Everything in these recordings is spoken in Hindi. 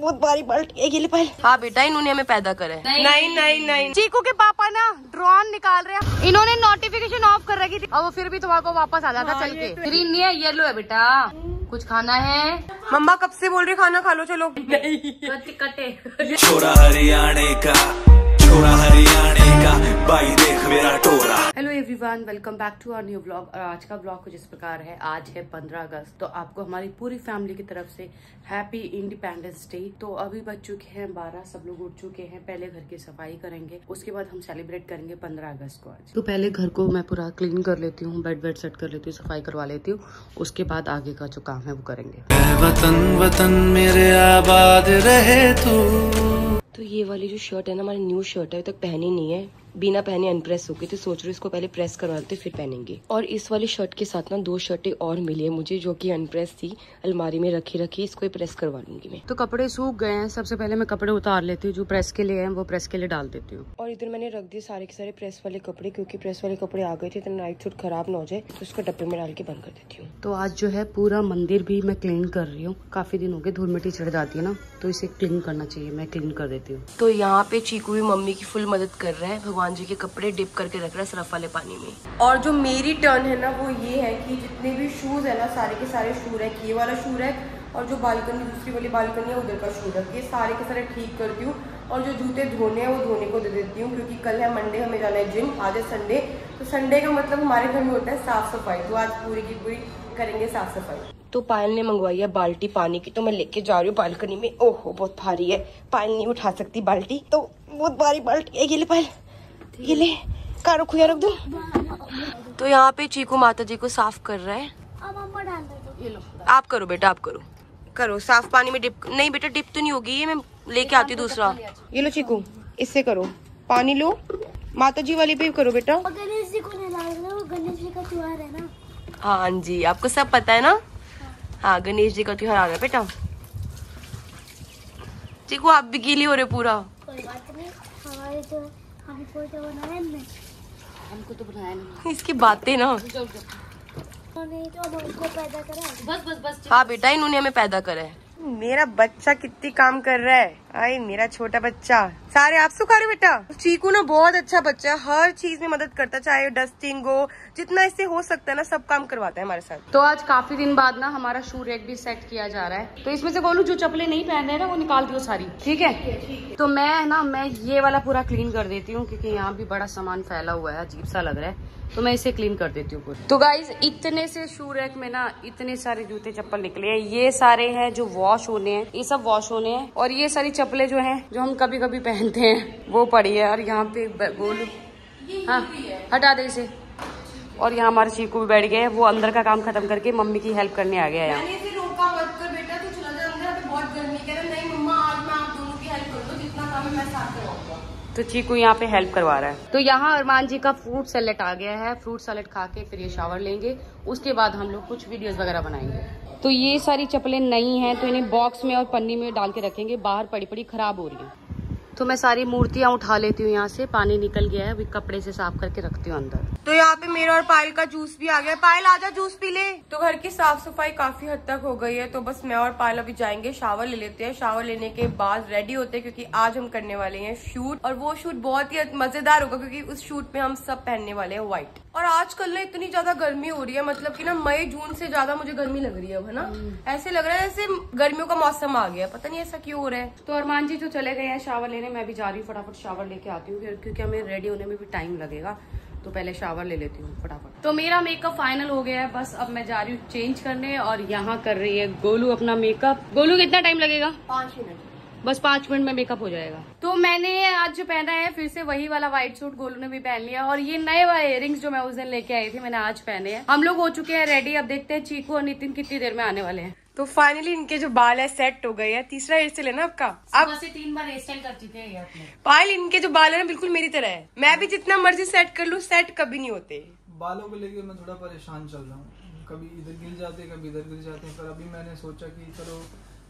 बहुत भारी पलट गई पहले। हाँ बेटा इन्होंने हमें पैदा करे नहीं नहीं नहीं नहीं। चीकू के पापा ना ड्रोन निकाल रहे हैं। इन्होंने नोटिफिकेशन ऑफ़ कर रखी थी। और वो फिर भी तुम्हारे को वापस आ जाता चल के। ग्रीन नहीं है येलो है बेटा। कुछ खाना है? मम्मा कब से बोल रही खाना खा लो चलो। कटे छोरा हरियाणा का छोरा हरियाणे का। भाई देख मेरा टोरा। Hello everyone welcome back to our new blog और आज का ब्लॉग कुछ इस प्रकार है। आज है 15 अगस्त तो आपको हमारी पूरी फैमिली की तरफ़ से हैप्पी इंडिपेंडेंस डे तो अभी बज चुके हैं 12 सब लोग उठ चुके हैं। पहले घर की सफ़ाई करेंगे उसके बाद हम सेलिब्रेट करेंगे 15 अगस्त को आज। तो पहले घर को मैं पूरा क्लीन कर लेती हूँ बेड वेड सेट कर लेती हूँ सफ़ाई करवा लेती हूँ। उसके बाद आगे का जो काम है वो करेंगे। वतन वतन मेरे आबाद रहे तू। तो ये वाली जो शर्ट है ना, हमारी न्यू शर्ट है, अभी तक पहनी नहीं है। बिना पहने अनप्रेस हो गई तो सोच रही हूँ इसको पहले प्रेस करवाते फिर पहनेंगे। और इस वाली शर्ट के साथ ना दो शर्टें और मिली है मुझे जो कि अनप्रेस थी अलमारी में रखी रखी इसको प्रेस करवा लूँगी मैं। तो कपड़े सूख गए हैं सबसे पहले मैं कपड़े उतार लेती हूँ जो प्रेस के लिए है वो प्रेस के लिए डाल देती हूँ। और इधर मैंने रख दिए सारे के सारे प्रेस वाले कपड़े क्योंकि प्रेस वाले कपड़े आ गए थे तो नाइट सूट खराब ना हो जाए तो उसको डब्बे में डाल के बंद कर देती हूँ। तो आज जो है पूरा मंदिर भी मैं क्लीन कर रही हूँ। काफ़ी दिन हो गए धूल मिट्टी चढ़ जाती है ना तो इसे क्लीन करना चाहिए मैं क्लीन कर देती हूँ। तो यहाँ पे चीकू भी मम्मी की फुल मदद कर रहा है भगवान जी के कपड़े डिप करके रख रहा है सरफ वाले पानी में। और जो मेरी टर्न है ना वो ये है कि जितने भी शूज़ है ना सारे के सारे शू रैक ये वाला शू रैक और जो बालकनी दूसरी वाली बालकनी है उधर का शू रैक ये सारे के सारे ठीक करती हूँ। और जो जूते धोने हैं वो धोने को दे देती हूँ क्योंकि कल है मंडे हमें जाना है जिम आज है संडे तो संडे का मतलब हमारे घर में होता है साफ़ सफ़ाई। तो आज पूरी की पूरी करेंगे साफ़ सफ़ाई। तो पायल ने मंगवाई है बाल्टी पानी की तो मैं लेके जा रही हूँ बालकनी में। ओहो बहुत भारी है। पायल नहीं उठा सकती बाल्टी तो बहुत भारी बाल्टी है ये ले पायल। ये ले कार खुया रख दो। तो यहाँ पे चीकू माता जी को साफ़ कर रहा है। आप करो बेटा आप करो। करो साफ़ पानी में डिप नहीं बेटा डिप तो नहीं होगी ये मैं लेके आती हूँ दूसरा। ये लो चीकू इससे करो। पानी लो माता जी वाली पे भी करो बेटा। गणेश जी को गणेश जी का त्योहार है ना। हाँ जी आपको सब पता है ना? हाँ गणेश जी का त्योहार आ गया बेटा। चीकू आप भी गीली हो रहे पूरा। कोई बात नहीं हमारे तो हमको तो बनाया नहीं। हमको तो बनाया नहीं इसकी बातें ना। उन्होंने हम हमको पैदा करा बस बस बस हाँ बेटा इन्होंने हमें पैदा करा है। मेरा बच्चा कितनी काम कर रहा है। आई मेरा छोटा बच्चा। सारे आप सुखा रहे बेटा? चीकू ना बहुत अच्छा बच्चा हर चीज़ में मदद करता चाहे डस्टिंग हो जितना इससे हो सकता है ना सब काम करवाता है हमारे साथ। तो आज काफ़ी दिन बाद ना हमारा शू रेक भी सेट किया जा रहा है। तो इसमें से बोलू जो चप्पलें नहीं पहन रहे ना वो निकाल दियो सारी ठीक है? तो मैं ना मैं ये वाला पूरा क्लीन कर देती हूँ क्योंकि यहाँ भी बड़ा सामान फैला हुआ है अजीब सा लग रहा है। तो मैं इसे क्लीन कर देती हूँ तो गाइज़ इतने से शू रैक में ना इतने सारे जूते चप्पल निकले हैं। ये सारे हैं जो वॉश होने हैं ये सब वॉश होने हैं और ये सारी चप्पलें जो हैं जो हम कभी कभी पहनते हैं वो पड़ी है और यहाँ पे बोलू हाँ हटा दे इसे। और यहाँ हमारे चीकू भी बैठ गए वो अंदर का काम खत्म करके मम्मी की हेल्प करने आ गया यहाँ। तू तो चीकू यहाँ पे हेल्प करवा रहा है। तो यहाँ अरमान जी का फ्रूट सैलेड आ गया है। फ्रूट सैलेड खा के फिर ये शावर लेंगे। उसके बाद हम लोग कुछ वीडियोस वगैरह बनाएँगे। तो ये सारी चप्पलें नई हैं तो इन्हें बॉक्स में और पन्नी में डाल के रखेंगे। बाहर पड़ी पड़ी खराब हो रही हैं। तो मैं सारी मूर्तियाँ उठा लेती हूँ यहाँ से। पानी निकल गया है अभी कपड़े से साफ़ करके रखती हूँ अंदर। तो यहाँ पे मेरा और पायल का जूस भी आ गया। पायल आजा जूस पी ले। तो घर की साफ़ सफ़ाई काफ़ी हद तक हो गई है तो बस मैं और पायल अभी जाएँगे शावर ले लेते हैं। शावर लेने के बाद रेडी होते हैं क्योंकि आज हम करने वाले हैं शूट। और वो शूट बहुत ही मज़ेदार होगा क्योंकि उस शूट में हम सब पहनने वाले हैं व्हाइट और आजकल ना इतनी ज़्यादा गर्मी हो रही है मतलब कि ना मई जून से ज़्यादा मुझे गर्मी लग रही है अब है ना? ऐसे लग रहा है जैसे गर्मियों का मौसम आ गया पता नहीं ऐसा क्यों हो रहा है। तो अरमान जी जो चले गए हैं शावर लेने मैं भी जा रही हूँ फटाफट शावर लेके आती हूँ क्यों- क्योंकि हमें रेडी होने में भी टाइम लगेगा तो पहले शावर ले लेती हूँ फटाफट। तो मेरा मेकअप फाइनल हो गया है बस अब मैं जा रही हूँ चेंज करने और यहाँ कर रही है गोलू अपना मेकअप गोलू कितना टाइम लगेगा? पाँच मिनट बस पाँच मिनट में मेकअप हो जाएगा। तो मैंने आज जो पहना है फिर से वही वाला व्हाइट सूट गोलू ने भी पहन लिया। और ये नए वाले इयरिंग्स जो मैं उस दिन लेके आई थी मैंने आज पहने हैं। हम लोग हो चुके हैं रेडी अब देखते हैं चीकू और नितिन कितनी देर में आने वाले हैं। तो फाइनली इनके जो बाल है सेट हो गए हैं। तीसरा हेयर स्टाइल है ना आपका? अब से तीन बार हेयर स्टाइल कर चुके हैं पायल इनके जो बाल है ना बिल्कुल मेरी तरह है। मैं भी जितना मर्ज़ी सेट कर लूँ सेट कभी नहीं होते। बालों को लेके मैं थोड़ा परेशान चल रहा हूँ। कभी इधर गिर जाते हैं कभी इधर गिर जाते हैं। पर अभी मैंने सोचा कि चलो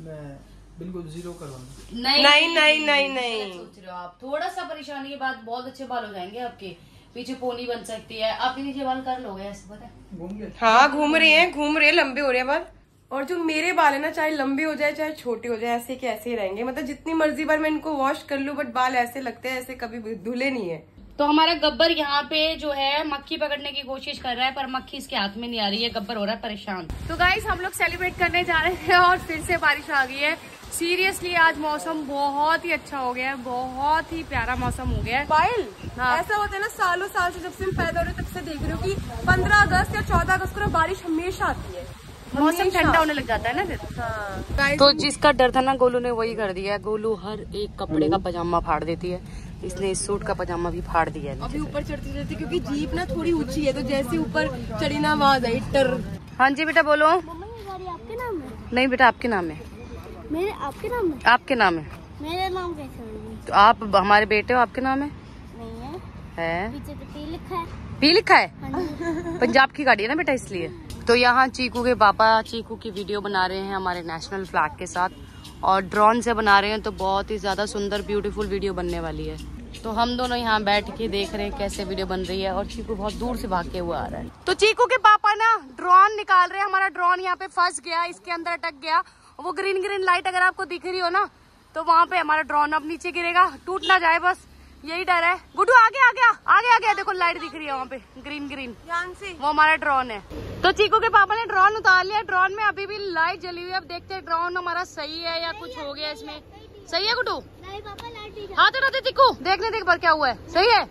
मैं बिल्कुल ज़ीरो करवा दूँ नहीं नहीं नहीं नहीं नहीं सोच रहे हो आप। थोड़ा सा परेशानी के बाद बहुत अच्छे बाल हो जाएँगे आपके। पीछे पोनी बन सकती है। आप नीचे बाल कर लोगे ऐसे पता है। हाँ घूम रहे हैं घूम रहे हैं लंबे हो रहे हैं बाल। और जो मेरे बाल है ना चाहे लंबे हो जाए चाहे छोटे हो जाए ऐसे के ऐसे ही रहेंगे। मतलब जितनी मर्ज़ी बार मैं इनको वॉश कर लूँ बट बाल ऐसे लगते हैं ऐसे कभी धुले नहीं है। तो हमारा गब्बर यहाँ पे जो है मक्खी पकड़ने की कोशिश कर रहा है पर मक्खी इसके हाथ में नहीं आ रही है। गब्बर हो रहा है परेशान। तो गाइस हम लोग सेलिब्रेट करने जा रहे हैं और फिर से बारिश आ गई है। सीरियसली आज मौसम बहुत ही अच्छा हो गया है बहुत ही प्यारा मौसम हो गया है। पायल हाँ। ऐसा होता है ना सालों साल से जब से पैदा हो रहे तब से देख रहे हो कि 15 अगस्त या 14 अगस्त को ना बारिश हमेशा आती है। मौसम ठंडा होने लग जाता है ना फिर। तो जिसका डर था ना गोलू ने वही कर दिया है। गोलू हर एक कपड़े का पजामा फाड़ देती है। इसने इस सूट का पजामा भी फाड़ दिया है अभी ऊपर चढ़ती चढ़ती क्योंकि जीप ना थोड़ी ऊँची है तो जैसे ऊपर चढ़ी ना आवाज़ आई टर। हाँ जी बेटा बोलो। आपके नाम है? नहीं बेटा आपके नाम है। मेरे आपके नाम है? आपके नाम है। मेरे नाम कैसे तो आप हमारे बेटे हो आपके नाम है? नहीं है। है। पीछे तो पी लिखा है। पी लिखा है? हाँ पंजाब की गाड़ी है ना बेटा इसलिए? तो यहाँ चीकू के पापा चीकू की वीडियो बना रहे हैं हमारे नेशनल फ्लैग के साथ और ड्रोन से बना रहे हैं तो बहुत ही ज़्यादा सुंदर ब्यूटीफुल वीडियो बनने वाली है। तो हम दोनों यहाँ बैठ के देख रहे हैं कैसे वीडियो बन रही है और चीकू बहुत दूर से भाग के हुआ आ रहा है। तो चीकू के पापा ना ड्रोन निकाल रहे हैं हमारा ड्रोन यहाँ पे फंस गया इसके अंदर अटक गया वो ग्रीन ग्रीन लाइट अगर आपको दिख रही हो ना तो वहाँ पे हमारा ड्रोन अब नीचे गिरेगा। टूट ना जाए बस यही डर है। गुड्डू आगे आ गया आगे आ गया देखो लाइट दिख रही है वहाँ पे ग्रीन ग्रीन। से वो हमारा ड्रोन है। तो चीकू के पापा ने ड्रोन उतार लिया। ड्रोन में अभी भी लाइट जली हुई है। अब देखते हैं ड्रोन हमारा सही है या कुछ हो गया इसमें। सही है गुड्डू? नहीं हाथ उठाते चिक्कू देखने देख पर क्या हुआ है। सही है?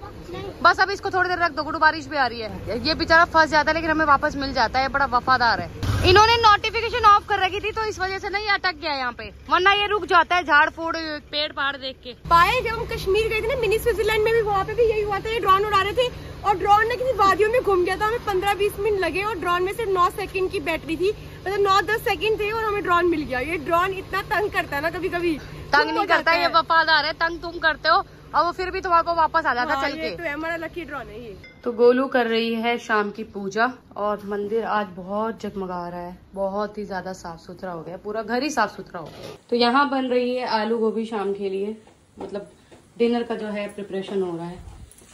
बस अब इसको थोड़ी देर रख दो गुड्डू बारिश भी आ रही है। ये बेचारा फंस जाता है लेकिन हमें वापस मिल जाता है। बड़ा वफादार है। इन्होंने नोटिफिकेशन ऑफ़ कर रखी थी तो इस वजह से नहीं अटक गया यहाँ पे। वरना ये रुक जाता है झाड़ फूड़ पेड़ पहाड़ देख के। पायल जब हम कश्मीर गए थे ना मिनी स्विट्जरलैंड में भी वहाँ पे भी यही हुआ था ये ड्रोन उड़ा रहे थे और ड्रोन ने किसी वादियों में घूम गया था हमें पंद्रह बीस मिनट लगे और ड्रोन में सिर्फ़ नौ सेकंड की बैटरी थी मतलब नौ दस सेकंड थे और हमें ड्रोन मिल गया। ये ड्रोन इतना तंग करता है ना कभी कभी तंग नहीं करता ये वफादार है तंग तुम करते हो। और वो फिर भी तुम्हारे को वापस आ जाता चल के। तो है हमारा लकी ड्रोन है। तो गोलू कर रही है शाम की पूजा और मंदिर आज बहुत जगमगा रहा है। बहुत ही ज़्यादा साफ़ सुथरा हो गया पूरा घर ही साफ़ सुथरा हो गया। तो यहाँ बन रही है आलू गोभी शाम के लिए। मतलब डिनर का जो है प्रिपरेशन हो रहा है।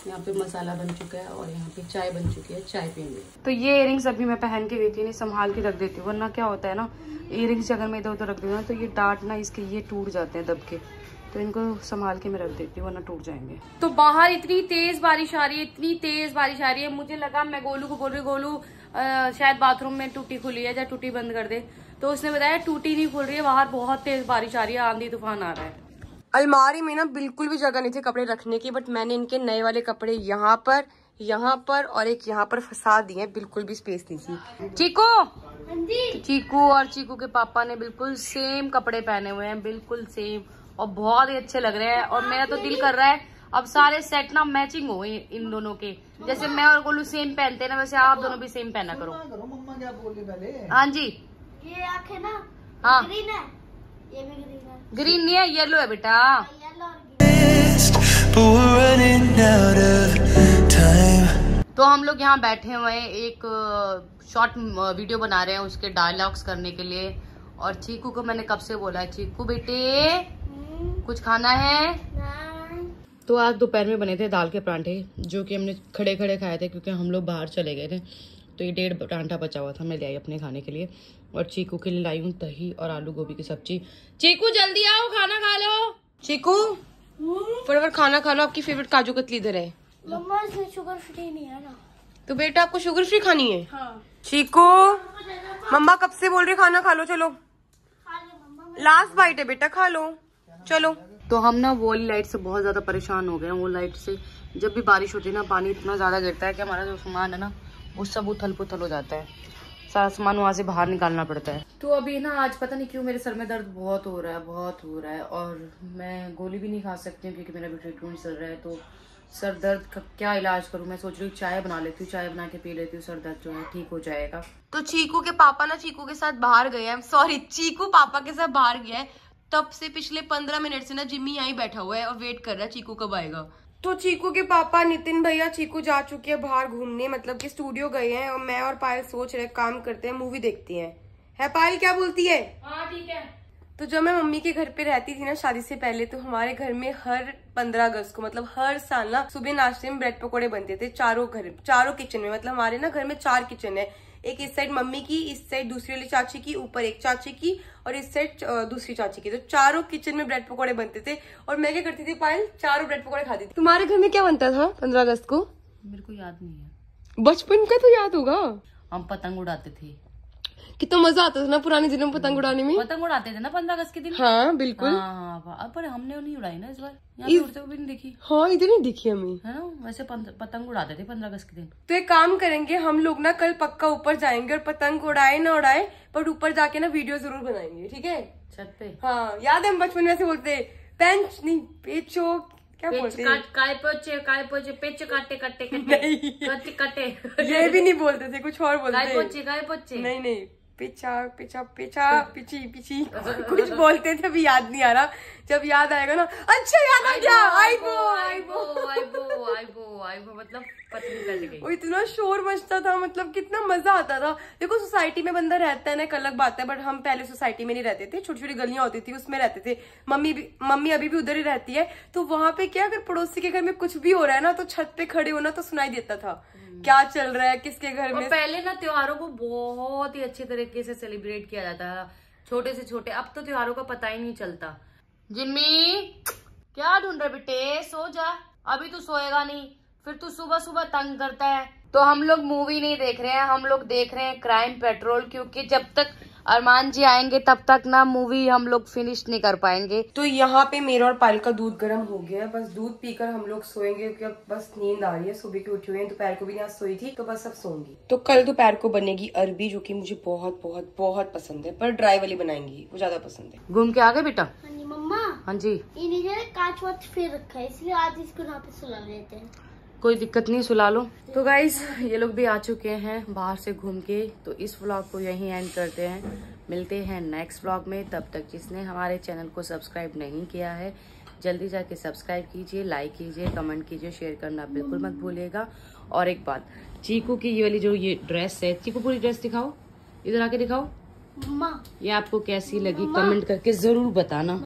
यहाँ पे मसाला बन चुका है और यहाँ पे चाय बन चुकी है चाय पियेंगे तो ये इयरिंग्स अभी मैं पहन के गई थी नहीं संभाल के रख देती हूँ वरना क्या होता है ना इयरिंग्स अगर मैं इधर उधर रख देती हूँ ना तो ये डार्ट ना इसके ये टूट जाते हैं दब के तो इनको संभाल के मैं रख देती हूँ वरना टूट जाएँगे। तो बाहर इतनी तेज बारिश आ रही है इतनी तेज बारिश आ रही है। मुझे लगा मैं गोलू को बोल रही गोलू अ, शायद बाथरूम में टूटी खुली है या टूटी बंद कर दे। तो उसने बताया टूटी नहीं खुल रही है बाहर बहुत तेज बारिश आ रही है आंधी तूफ़ान आ रहा है। अलमारी में ना बिल्कुल भी जगह नहीं थी कपड़े रखने की बट मैंने इनके नए वाले कपड़े यहाँ पर यहाँ पर और एक यहाँ पर फंसा दिए हैं, बिल्कुल भी स्पेस नहीं थी। चीकू! हाँ चीकू और चीकू के पापा ने बिल्कुल सेम कपड़े पहने हुए हैं बिल्कुल सेम। और बहुत ही अच्छे लग रहे हैं। और मेरा तो दिल कर रहा है अब सारे सेट ना मैचिंग हो इन दोनों के। जैसे मैं और गोलू सेम पहनते हैं ना वैसे आप दोनों भी सेम पहना करो। हाँ जी। ये आँखें ना हाँ। ग्रीन है। ये भी ग्रीन है। ग्रीन नहीं है येलो है बेटा. तो हम लोग यहाँ बैठे हुए हैं एक शॉर्ट वीडियो बना रहे हैं उसके डायलॉग्स करने के लिए। और चीकू को मैंने कब से बोला है? चीकू बेटे। कुछ खाना है? तो आज दोपहर में बने थे दाल के परांठे जो कि हमने खड़े खड़े खाए थे क्योंकि हम लोग बाहर चले गए थे। तो ये डेढ़ परांठा बचा हुआ था मैं ले आई अपने खाने के लिए। और चीकू के लिए लाई हूँ दही और आलू गोभी की सब्ज़ी। चीकू जल्दी आओ खाना खा लो। चीकू फटाफट खाना खा लो आपकी फेवरेट काजू कतली इधर है। मम्मा इसमें शुगर फ्री नहीं है ना? तो बेटा आपको शुगर फ्री खानी है? हाँ। चीकू मम्मा कब से बोल रही खाना खा लो चलो। खा ले मम्मा लास्ट बाइट है बेटा खा लो। चलो। तो हम ना वो वाली लाइट से बहुत ज़्यादा परेशान हो गए हैं वो लाइट से। जब भी बारिश होती है ना पानी इतना ज़्यादा गिरता है कि हमारा जो सामान है ना वो सब उथल पुथल हो जाता है। सारा सामान वहाँ से बाहर निकालना पड़ता है। तो अभी ना आज पता नहीं क्यों मेरे सर में दर्द बहुत हो रहा है बहुत हो रहा है और मैं गोली भी नहीं खा सकती हूँ क्योंकि मेरा भी ट्रीटमेंट चल रहा है तो सर दर्द का क्या इलाज करूँ? मैं सोच रही हूँ चाय बना लेती हूँ चाय बना के पी लेती हूँ सर दर्द जो है ठीक हो जाएगा। तो चीकू के पापा ना चीकू के साथ बाहर गए हैं। सॉरी चीकू पापा के साथ बाहर गया है। तब से पिछले पंद्रह मिनट से ना जिम्मी यहीं बैठा हुआ है और वेट कर रहा है चीकू कब आएगा। तो चीकू के पापा नितिन भैया चीकू जा चुके हैं बाहर घूमने मतलब कि स्टूडियो गए हैं और मैं और पायल सोच रहे काम करते हैं मूवी देखती हैं। है पायल क्या बोलती है? हाँ ठीक है। तो जब मैं मम्मी के घर पे रहती थी ना शादी से पहले तो हमारे घर में हर पंद्रह अगस्त को मतलब हर साल ना सुबह नाश्ते में ब्रेड पकौड़े बनते थे चारों घर चारों किचन में मतलब हमारे ना घर में चार किचन है। एक इस साइड मम्मी की इस साइड दूसरी वाली चाची की ऊपर एक चाची की और इस साइड दूसरी चाची की। तो चारों किचन में ब्रेड पकौड़े बनते थे और मैं क्या करती थी पायल चारों ब्रेड पकौड़े खाती थी। तुम्हारे घर में क्या बनता था पंद्रह अगस्त को? मेरे को याद नहीं है। बचपन का तो याद होगा। हम पतंग उड़ाते थे। कितना मज़ा आता था ना पुराने दिनों में पतंग उड़ाने में। पतंग उड़ाते थे ना पंद्रह अगस्त के दिन? हाँ बिल्कुल। हाँ हाँ, पर हमने नहीं उड़ाई ना इस बार। यहाँ उड़ते हुए भी नहीं देखी। हाँ इधर नहीं दिखी हमें। है ना? वैसे पतंग उड़ाते थे पंद्रह अगस्त के दिन। तो एक काम करेंगे हम लोग ना कल पक्का ऊपर जाएँगे और पतंग उड़ाए ना उड़ाए पर ऊपर जाके ना वीडियो ज़रूर बनाएँगे ठीक है? छत पे। हाँ याद है हम बचपन में ऐसे बोलते पेंच नहीं पेचो क्या बोलते काट काय पोचे काय पोचे पेच काटे कट्टे ये भी नहीं बोलते थे कुछ और काय बोलते पोचे काय पोचे। नहीं नहीं। पिछा पिछा पिछा पिची पिची कुछ बोलते थे अभी याद नहीं आ रहा। जब याद आएगा ना अच्छा याद आ गया आईबो आईबो आइबो आइबो आइबो आइबो मतलब पतंग कट गई। वो इतना शोर मचता था मतलब कितना मज़ा आता था। देखो सोसाइटी में बंदा रहता है ना एक अलग बात है बट हम पहले सोसाइटी में नहीं रहते थे। छोटी छोटी गलियाँ होती थी उसमें रहते थे। मम्मी भी मम्मी अभी भी उधर ही रहती है। तो वहाँ पे क्या अगर पड़ोसी के घर में कुछ भी हो रहा है ना तो छत पे खड़े होना तो सुनाई देता था। क्या चल रहा है किसके घर में? पहले ना त्योहारों को बहुत ही अच्छे तरीके से सेलिब्रेट किया जाता था। छोटे से छोटे अब तो त्योहारों का पता ही नहीं चलता। जिम्मी क्या ढूंढ रहे बेटे? सो जा। अभी तू सोएगा नहीं फिर तू सुबह सुबह तंग करता है। तो हम लोग मूवी नहीं देख रहे हैं हम लोग देख रहे हैं क्राइम पेट्रोल क्योंकि जब तक अरमान जी आएँगे तब तक ना मूवी हम लोग फिनिश नहीं कर पाएँगे। तो यहाँ पे मेरा और पायल का दूध गर्म हो गया है। बस दूध पीकर हम लोग सोएँगे क्योंकि अब बस नींद आ रही है। सुबह की उठी हुई है दोपहर को भी यहाँ सोई थी तो बस अब सोऊँगी। तो कल दोपहर को बनेगी अरबी जो कि मुझे बहुत बहुत बहुत पसंद है पर ड्राई वाली बनाएँगी वो ज़्यादा पसंद है। घूम के आ गए बेटा? हाँ जी। ये कांच वाच फिर रखा है इसलिए आज इसको यहाँ पे सुला लेते हैं। कोई दिक्कत नहीं सुला लो। तो गाइज़ ये लोग भी आ चुके हैं बाहर से घूम के। तो इस व्लॉग को यहीं एंड करते हैं। मिलते हैं नेक्स्ट व्लॉग में। तब तक जिसने हमारे चैनल को सब्सक्राइब नहीं किया है जल्दी जाके सब्सक्राइब कीजिए लाइक कीजिए कमेंट कीजिए शेयर करना बिल्कुल मत भूलिएगा। और एक बात चीकू की ये वाली जो ये ड्रेस है चीकू पूरी ड्रेस दिखाओ। इधर आके दिखाओ। ये आपको कैसी लगी? कमेंट करके ज़रूर बताना।